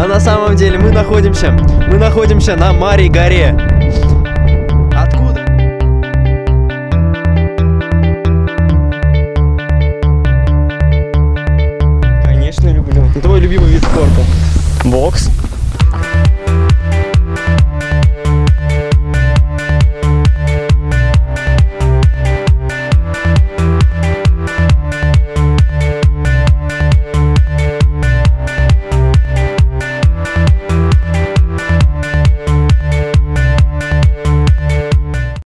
А на самом деле мы находимся, мы находимся на Маре горе. Откуда? Конечно, люблю. Твой любимый вид спорта? Бокс.